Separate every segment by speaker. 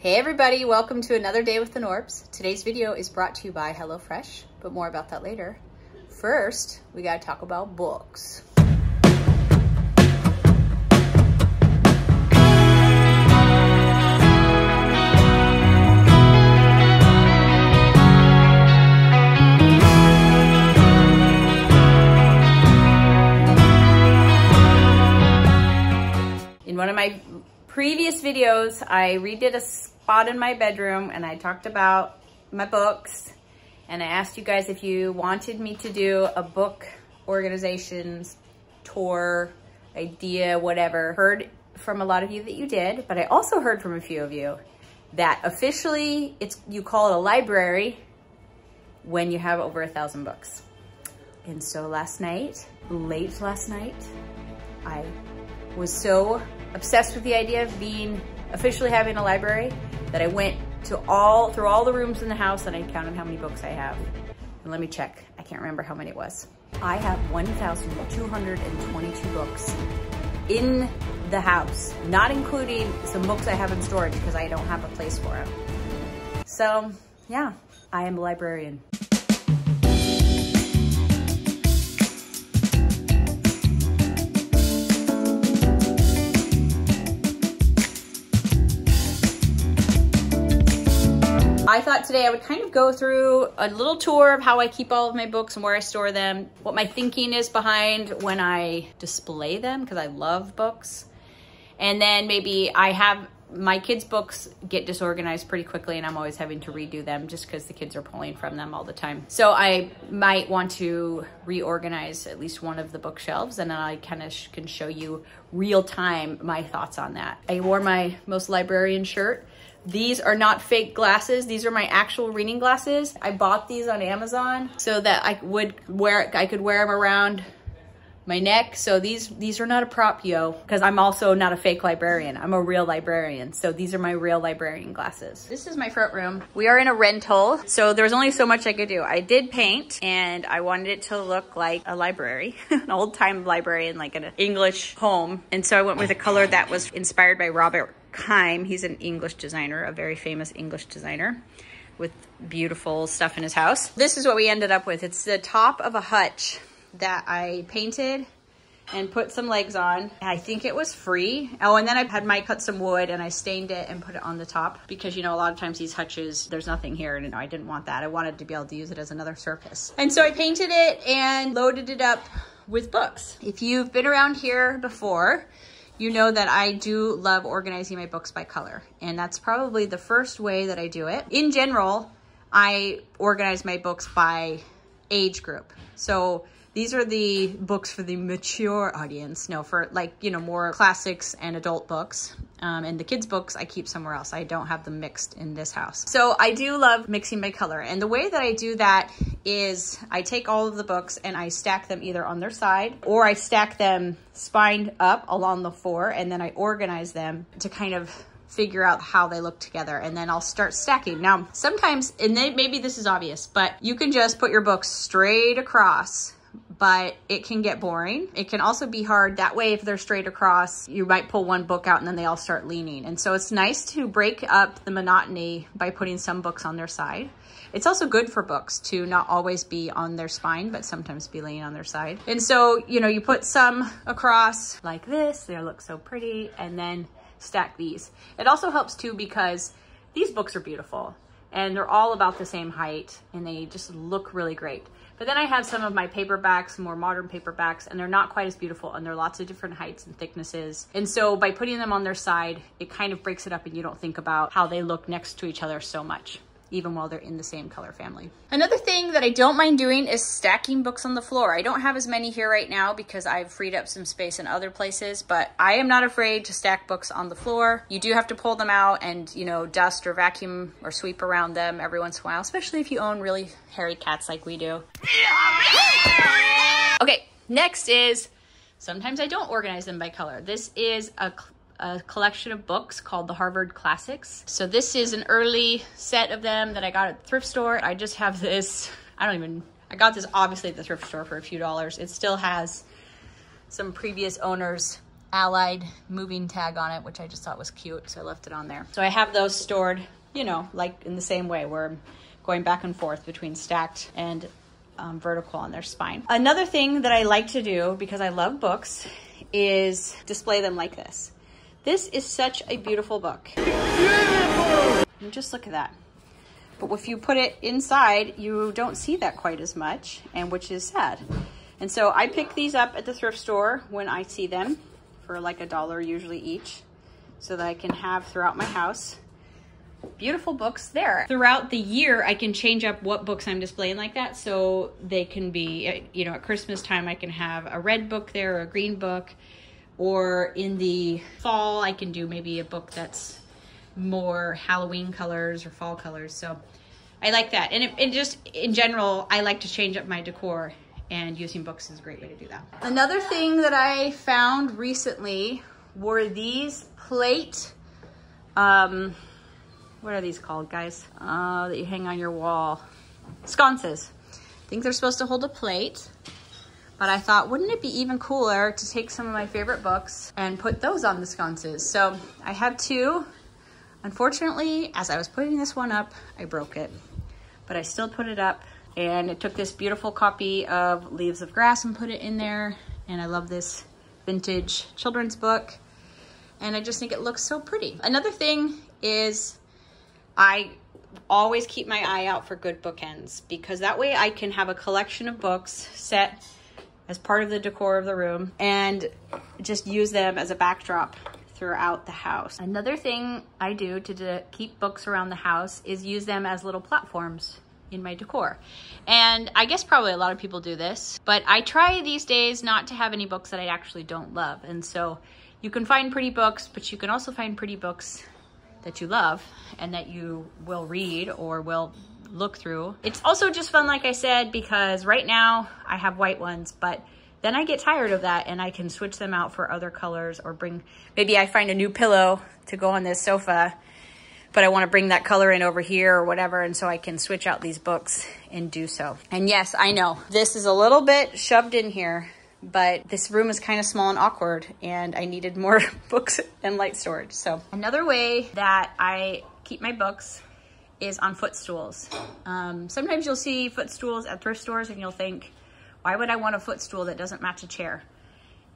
Speaker 1: Hey everybody, welcome to another day with the Knorpps. Today's video is brought to you by HelloFresh, but more about that later. First, we gotta talk about books. In one of my previous videos, I redid a spot in my bedroom and I talked about my books and I asked you guys if you wanted me to do a book organizations tour idea, whatever. Heard from a lot of you that you did, but I also heard from a few of you that officially it's you call it a library when you have over a thousand books. And so last night, late last night, I was so obsessed with the idea of being officially having a library that I went to all through all the rooms in the house and I counted how many books I have. And let me check. I can't remember how many it was. I have 1,222 books in the house, not including some books I have in storage because I don't have a place for them. So yeah, I am a librarian. I thought today I would kind of go through a little tour of how I keep all of my books and where I store them, what my thinking is behind when I display them, because I love books. And then maybe I have my kids' books get disorganized pretty quickly and I'm always having to redo them just because the kids are pulling from them all the time. So I might want to reorganize at least one of the bookshelves and then I kind of sh can show you real time my thoughts on that. I wore my most librarian shirt these are not fake glasses. These are my actual reading glasses. I bought these on Amazon so that I would wear, I could wear them around my neck. So these, these are not a prop, yo, because I'm also not a fake librarian. I'm a real librarian. So these are my real librarian glasses. This is my front room. We are in a rental. So there's only so much I could do. I did paint and I wanted it to look like a library, an old time librarian, like an English home. And so I went with a color that was inspired by Robert Kime. He's an English designer, a very famous English designer with beautiful stuff in his house. This is what we ended up with. It's the top of a hutch that I painted and put some legs on. I think it was free. Oh, and then I had Mike cut some wood and I stained it and put it on the top because, you know, a lot of times these hutches, there's nothing here and I didn't want that. I wanted to be able to use it as another surface. And so I painted it and loaded it up with books. If you've been around here before, you know that I do love organizing my books by color. And that's probably the first way that I do it. In general, I organize my books by age group. So these are the books for the mature audience. No, for like, you know, more classics and adult books. Um, and the kids' books I keep somewhere else. I don't have them mixed in this house. So I do love mixing by color. And the way that I do that is I take all of the books and I stack them either on their side or I stack them spined up along the floor and then I organize them to kind of figure out how they look together and then I'll start stacking. Now, sometimes, and they, maybe this is obvious, but you can just put your books straight across but it can get boring. It can also be hard. That way, if they're straight across, you might pull one book out and then they all start leaning. And so it's nice to break up the monotony by putting some books on their side. It's also good for books to not always be on their spine, but sometimes be laying on their side. And so, you know, you put some across like this, they look so pretty, and then stack these. It also helps too because these books are beautiful and they're all about the same height and they just look really great. But then I have some of my paperbacks, more modern paperbacks, and they're not quite as beautiful and they're lots of different heights and thicknesses. And so by putting them on their side, it kind of breaks it up and you don't think about how they look next to each other so much even while they're in the same color family. Another thing that I don't mind doing is stacking books on the floor. I don't have as many here right now because I've freed up some space in other places, but I am not afraid to stack books on the floor. You do have to pull them out and, you know, dust or vacuum or sweep around them every once in a while, especially if you own really hairy cats like we do. Okay, next is sometimes I don't organize them by color. This is a a collection of books called the Harvard Classics. So this is an early set of them that I got at the thrift store. I just have this, I don't even, I got this obviously at the thrift store for a few dollars. It still has some previous owners Allied moving tag on it, which I just thought was cute, so I left it on there. So I have those stored, you know, like in the same way where I'm going back and forth between stacked and um, vertical on their spine. Another thing that I like to do because I love books is display them like this. This is such a beautiful book. Beautiful! And just look at that. But if you put it inside, you don't see that quite as much, and which is sad. And so I pick these up at the thrift store when I see them for like a dollar usually each so that I can have throughout my house. Beautiful books there. Throughout the year, I can change up what books I'm displaying like that. So they can be, you know, at Christmas time, I can have a red book there or a green book. Or in the fall, I can do maybe a book that's more Halloween colors or fall colors. So I like that. And it, it just, in general, I like to change up my decor and using books is a great way to do that. Another thing that I found recently were these plate, um, what are these called, guys? Uh, that you hang on your wall. Sconces. I think they're supposed to hold a plate. But I thought, wouldn't it be even cooler to take some of my favorite books and put those on the sconces? So I have two. Unfortunately, as I was putting this one up, I broke it. But I still put it up and it took this beautiful copy of Leaves of Grass and put it in there. And I love this vintage children's book. And I just think it looks so pretty. Another thing is I always keep my eye out for good bookends because that way I can have a collection of books set as part of the decor of the room and just use them as a backdrop throughout the house. Another thing I do to, keep books around the house is use them as little platforms in my decor. And I guess probably a lot of people do this, but I try these days not to have any books that I actually don't love. And so you can find pretty books, but you can also find pretty books that you love and that you will read or will look through. It's also just fun, like I said, because right now I have white ones, but then I get tired of that and I can switch them out for other colors or bring, maybe I find a new pillow to go on this sofa but I want to bring that color in over here or whatever. And so I can switch out these books and do so. And yes, I know this is a little bit shoved in here, but this room is kind of small and awkward and I needed more books and light storage. So another way that I keep my books is on footstools. Um, sometimes you'll see footstools at thrift stores and you'll think, why would I want a footstool that doesn't match a chair?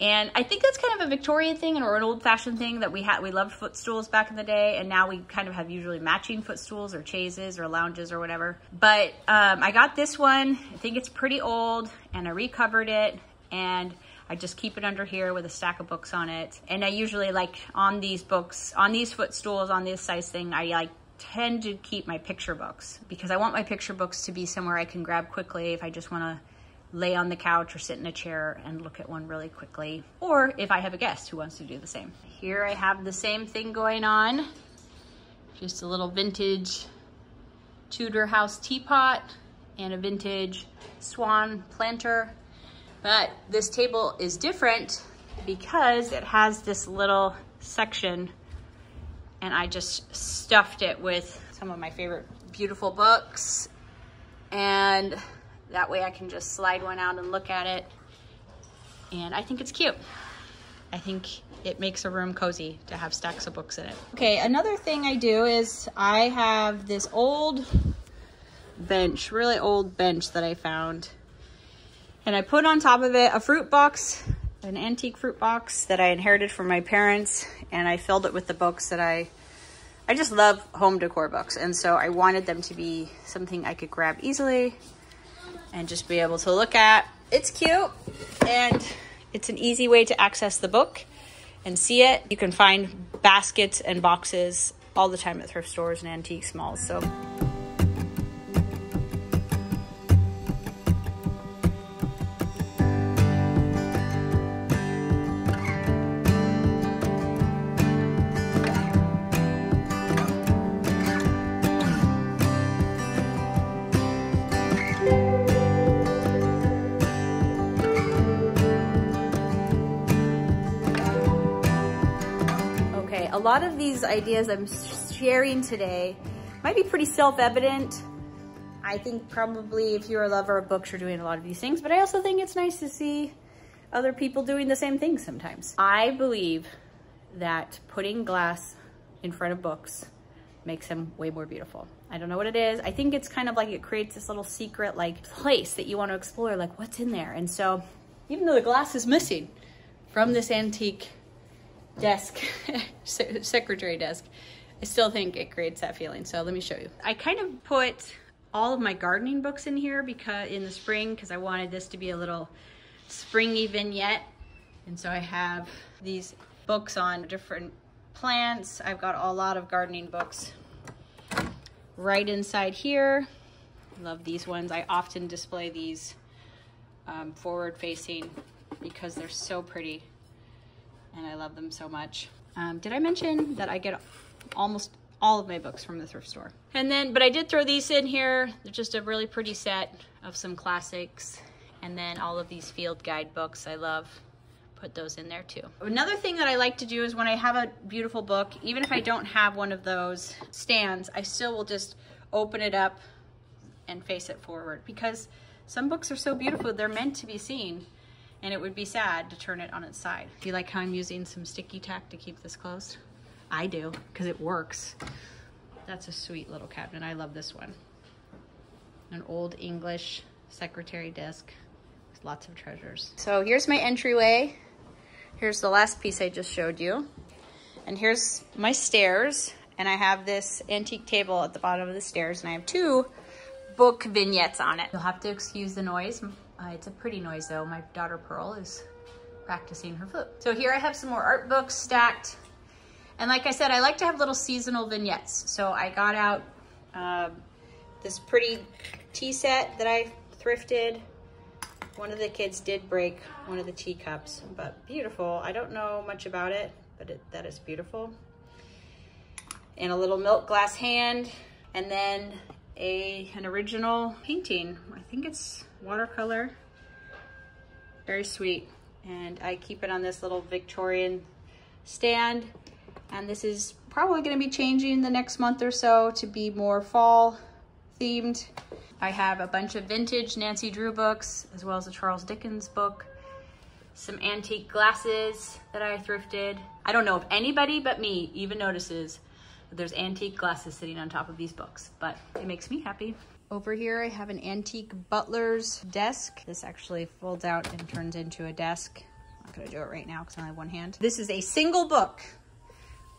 Speaker 1: And I think that's kind of a Victorian thing or an old fashioned thing that we had, we loved footstools back in the day. And now we kind of have usually matching footstools or chaises or lounges or whatever. But um, I got this one. I think it's pretty old and I recovered it and I just keep it under here with a stack of books on it. And I usually like on these books, on these footstools, on this size thing, I like tend to keep my picture books because I want my picture books to be somewhere I can grab quickly if I just want to lay on the couch or sit in a chair and look at one really quickly, or if I have a guest who wants to do the same. Here I have the same thing going on, just a little vintage Tudor house teapot and a vintage swan planter. But this table is different because it has this little section and I just stuffed it with some of my favorite beautiful books and that way I can just slide one out and look at it. And I think it's cute. I think it makes a room cozy to have stacks of books in it. Okay, another thing I do is I have this old bench, really old bench that I found. And I put on top of it a fruit box, an antique fruit box that I inherited from my parents. And I filled it with the books that I, I just love home decor books. And so I wanted them to be something I could grab easily and just be able to look at. It's cute and it's an easy way to access the book and see it. You can find baskets and boxes all the time at thrift stores and antique malls. So. Lot of these ideas I'm sharing today might be pretty self-evident. I think probably if you're a lover of books, you're doing a lot of these things, but I also think it's nice to see other people doing the same thing sometimes. I believe that putting glass in front of books makes them way more beautiful. I don't know what it is. I think it's kind of like it creates this little secret like place that you want to explore, like what's in there. And so even though the glass is missing from this antique desk, secretary desk, I still think it creates that feeling. So let me show you. I kind of put all of my gardening books in here because in the spring because I wanted this to be a little springy vignette. And so I have these books on different plants. I've got a lot of gardening books right inside here. Love these ones. I often display these um, forward facing because they're so pretty and I love them so much. Um, did I mention that I get almost all of my books from the thrift store? And then, but I did throw these in here. They're just a really pretty set of some classics. And then all of these field guide books I love put those in there too. Another thing that I like to do is when I have a beautiful book, even if I don't have one of those stands, I still will just open it up and face it forward because some books are so beautiful, they're meant to be seen and it would be sad to turn it on its side. Do you like how I'm using some sticky tack to keep this closed? I do, because it works. That's a sweet little cabinet. I love this one. An old English secretary desk with lots of treasures. So here's my entryway. Here's the last piece I just showed you. And here's my stairs. And I have this antique table at the bottom of the stairs. And I have two book vignettes on it. You'll have to excuse the noise. Uh, it's a pretty noise though. My daughter Pearl is practicing her flute. So here I have some more art books stacked. And like I said, I like to have little seasonal vignettes. So I got out uh, this pretty tea set that I thrifted one of the kids did break one of the teacups, but beautiful. I don't know much about it, but it, that is beautiful. And a little milk glass hand, and then a an original painting. I think it's watercolor. Very sweet. And I keep it on this little Victorian stand. And this is probably gonna be changing the next month or so to be more fall themed. I have a bunch of vintage Nancy Drew books, as well as a Charles Dickens book, some antique glasses that I thrifted. I don't know if anybody but me even notices there's antique glasses sitting on top of these books, but it makes me happy. Over here, I have an antique butler's desk. This actually folds out and turns into a desk. I'm not gonna do it right now because I only have one hand. This is a single book,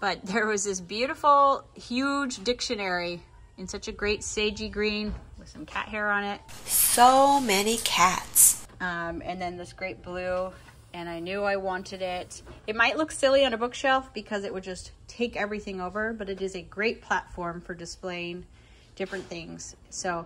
Speaker 1: but there was this beautiful, huge dictionary in such a great sagey green with some cat hair on it.
Speaker 2: So many cats.
Speaker 1: Um, and then this great blue and I knew I wanted it. It might look silly on a bookshelf because it would just take everything over, but it is a great platform for displaying different things. So,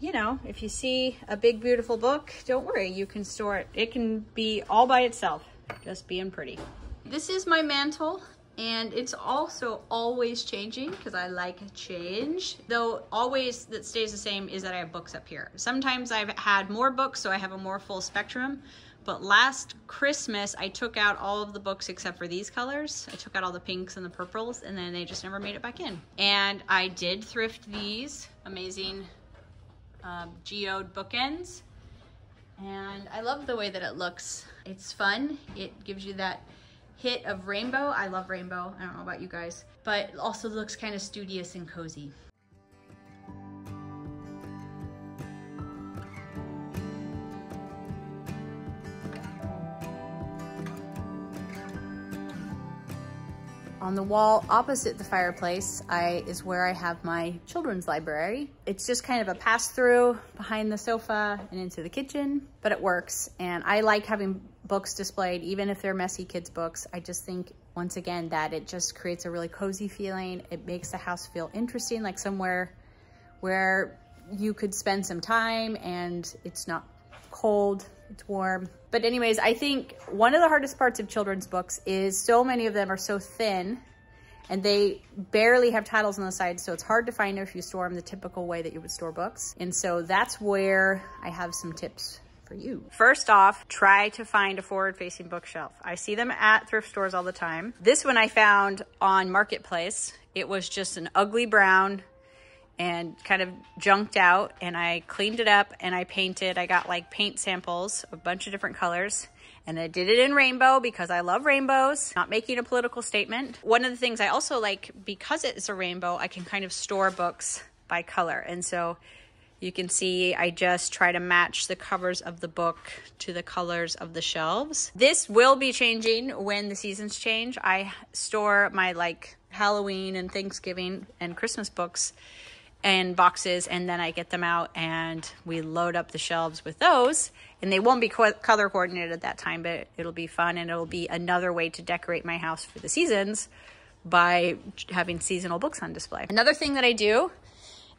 Speaker 1: you know, if you see a big, beautiful book, don't worry, you can store it. It can be all by itself, just being pretty. This is my mantle and it's also always changing because I like change. Though always that stays the same is that I have books up here. Sometimes I've had more books so I have a more full spectrum. But last Christmas, I took out all of the books except for these colors. I took out all the pinks and the purples and then they just never made it back in. And I did thrift these amazing um, geode bookends. And I love the way that it looks. It's fun. It gives you that hit of rainbow. I love rainbow. I don't know about you guys, but it also looks kind of studious and cozy. On the wall opposite the fireplace I, is where I have my children's library. It's just kind of a pass through behind the sofa and into the kitchen, but it works. And I like having books displayed, even if they're messy kids books. I just think once again that it just creates a really cozy feeling. It makes the house feel interesting, like somewhere where you could spend some time and it's not cold, it's warm. But anyways, I think one of the hardest parts of children's books is so many of them are so thin and they barely have titles on the side, so it's hard to find if you store them the typical way that you would store books. And so that's where I have some tips for you. First off, try to find a forward-facing bookshelf. I see them at thrift stores all the time. This one I found on Marketplace. It was just an ugly brown and kind of junked out and I cleaned it up and I painted. I got like paint samples, a bunch of different colors And I did it in rainbow because I love rainbows, not making a political statement. One of the things I also like, because it's a rainbow, I can kind of store books by color. And so you can see I just try to match the covers of the book to the colors of the shelves. This will be changing when the seasons change. I store my like Halloween and Thanksgiving and Christmas books and boxes and then I get them out and we load up the shelves with those and they won't be co color coordinated at that time but it'll be fun and it'll be another way to decorate my house for the seasons by having seasonal books on display. Another thing that I do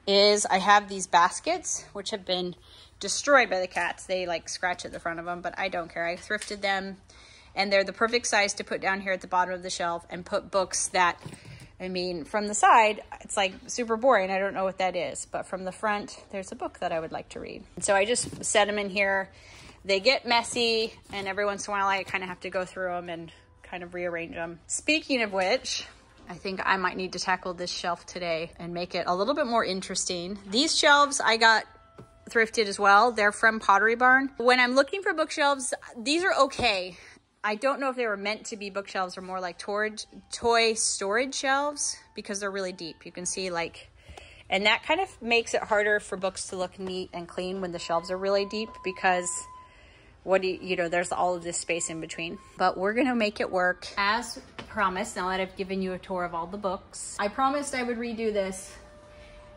Speaker 1: is I have these baskets, which have been destroyed by the cats. They like scratch at the front of them, but I don't care. I thrifted them and they're the perfect size to put down here at the bottom of the shelf and put books that, I mean, from the side, it's like super boring. I don't know what that is, but from the front, there's a book that I would like to read. So I just set them in here. They get messy and every once in a while I kind of have to go through them and kind of rearrange them. Speaking of which, I think I might need to tackle this shelf today and make it a little bit more interesting. These shelves I got thrifted as well. They're from Pottery Barn. When I'm looking for bookshelves, these are okay. I don't know if they were meant to be bookshelves or more like toy storage shelves because they're really deep. You can see like, and that kind of makes it harder for books to look neat and clean when the shelves are really deep because what do you, you know, there's all of this space in between. But we're gonna make it work. As promised, now that I've given you a tour of all the books, I promised I would redo this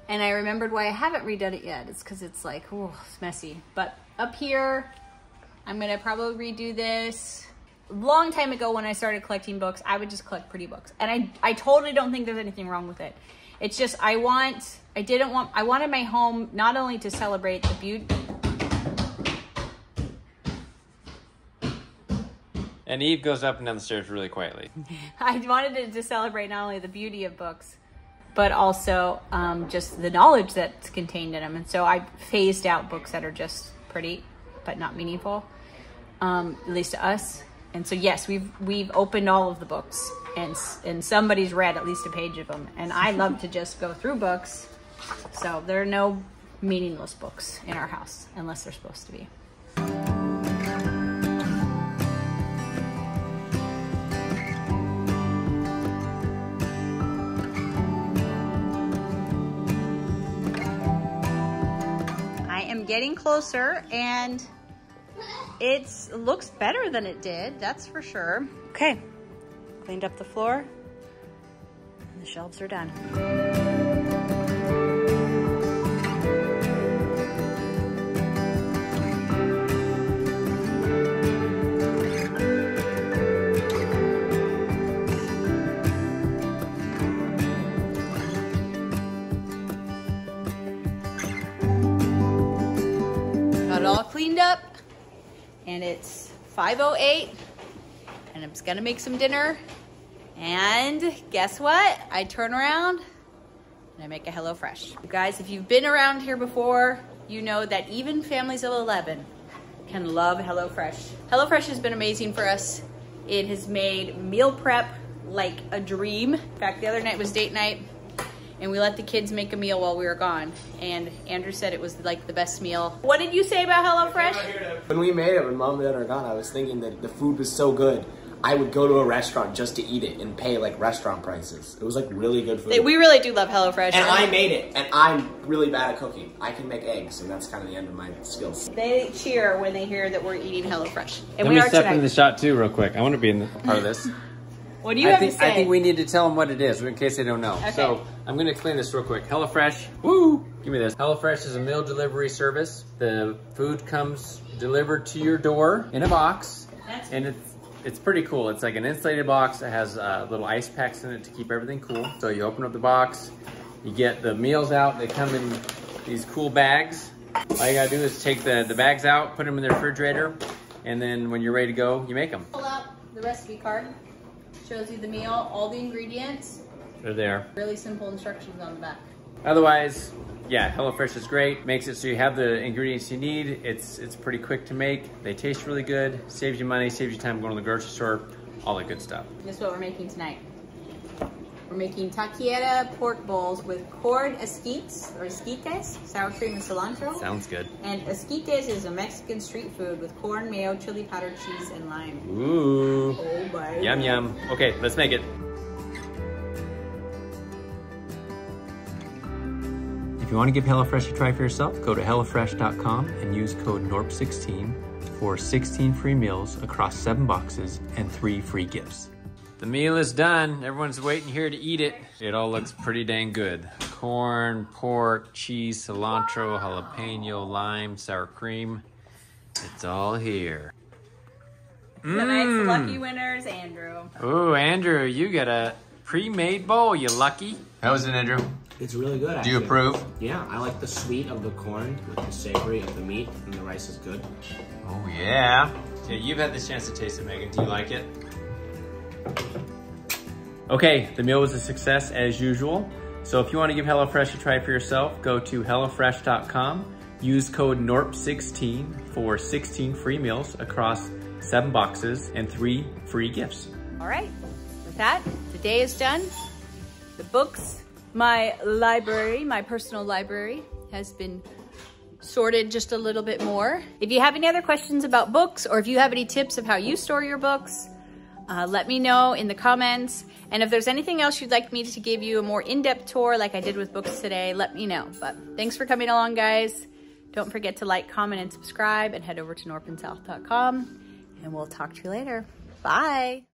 Speaker 1: and I remembered why I haven't redone it yet. It's because it's like, oh, it's messy. But up here, I'm gonna probably redo this. Long time ago when I started collecting books, I would just collect pretty books. And I, I totally don't think there's anything wrong with it. It's just, I want, I didn't want, I wanted my home not only to celebrate the beauty,
Speaker 3: And Eve goes up and down the stairs really quietly.
Speaker 1: I wanted to, to celebrate not only the beauty of books, but also um, just the knowledge that's contained in them. And so I phased out books that are just pretty, but not meaningful, um, at least to us. And so yes, we've we've opened all of the books, and and somebody's read at least a page of them. And I love to just go through books, so there are no meaningless books in our house unless they're supposed to be. I am getting closer and it looks better than it did, that's for sure. Okay, cleaned up the floor. The shelves are done. cleaned up and it's 5.08 and I'm just gonna make some dinner. And guess what? I turn around and I make a HelloFresh. You guys, if you've been around here before, you know that even families of 11 can love HelloFresh. HelloFresh has been amazing for us. It has made meal prep like a dream. In fact, the other night was date night and we let the kids make a meal while we were gone. And Andrew said it was like the best meal. What did you say about HelloFresh?
Speaker 4: When we made it, when mom and dad are gone, I was thinking that the food was so good. I would go to a restaurant just to eat it and pay like restaurant prices. It was like really good food.
Speaker 1: We really do love HelloFresh.
Speaker 4: And I made it, and I'm really bad at cooking. I can make eggs, and that's kind of the end of my skills.
Speaker 1: They cheer when they hear that we're eating HelloFresh.
Speaker 3: And Let we me step tonight. in the shot too, real quick. I want to be in the, part of this.
Speaker 1: What do you
Speaker 3: I
Speaker 1: have
Speaker 3: think,
Speaker 1: to say?
Speaker 3: I think we need to tell them what it is in case they don't know. Okay. So I'm going to explain this real quick. HelloFresh, woo, give me this. HelloFresh is a meal delivery service. The food comes delivered to your door in a box. That's and it's it's pretty cool. It's like an insulated box. It has uh, little ice packs in it to keep everything cool. So you open up the box, you get the meals out. They come in these cool bags. All you gotta do is take the, the bags out, put them in the refrigerator, and then when you're ready to go, you make them.
Speaker 1: Pull out the recipe card. Shows you the meal, all the ingredients.
Speaker 3: They're there.
Speaker 1: Really simple instructions on the back.
Speaker 3: Otherwise, yeah, HelloFresh is great. Makes it so you have the ingredients you need. It's it's pretty quick to make. They taste really good. Saves you money, saves you time going to the grocery store, all that good stuff.
Speaker 1: This is what we're making tonight. We're making taqueria pork bowls with corn esquites or esquites, sour cream and cilantro.
Speaker 3: Sounds good.
Speaker 1: And esquites is a Mexican street food with corn, mayo, chili powder, cheese, and lime.
Speaker 3: Ooh.
Speaker 1: Oh my.
Speaker 3: Yum, yum. Okay, let's make it. If you want to give HelloFresh a try for yourself, go to HelloFresh.com and use code KNORPP16 for 16 free meals across seven boxes and three free gifts. The meal is done. Everyone's waiting here to eat it. It all looks pretty dang good. Corn, pork, cheese, cilantro, jalapeno, lime, sour cream. It's all here.
Speaker 1: Tonight's mmm. lucky winners, Andrew.
Speaker 3: Ooh, Andrew, you got a pre-made bowl, you lucky. How was it, Andrew?
Speaker 4: It's really good.
Speaker 3: Do you approve?
Speaker 4: Yeah, I like the sweet of the corn with the savory of the meat, and the rice is good.
Speaker 3: Oh, yeah. Yeah, you've had the chance to taste it, Megan. Do you like it? Okay, the meal was a success as usual. So if you want to give HelloFresh a try for yourself, go to HelloFresh.com. Use code KNORPP16 for 16 free meals across seven boxes and three free gifts.
Speaker 1: All right, with that, the day is done. The books, my library, my personal library has been sorted just a little bit more. If you have any other questions about books or if you have any tips of how you store your books, uh, let me know in the comments. And if there's anything else you'd like me to give you a more in-depth tour like I did with books today, let me know. But thanks for coming along, guys. Don't forget to like, comment, and subscribe and head over to knorppandsouth.com and we'll talk to you later. Bye.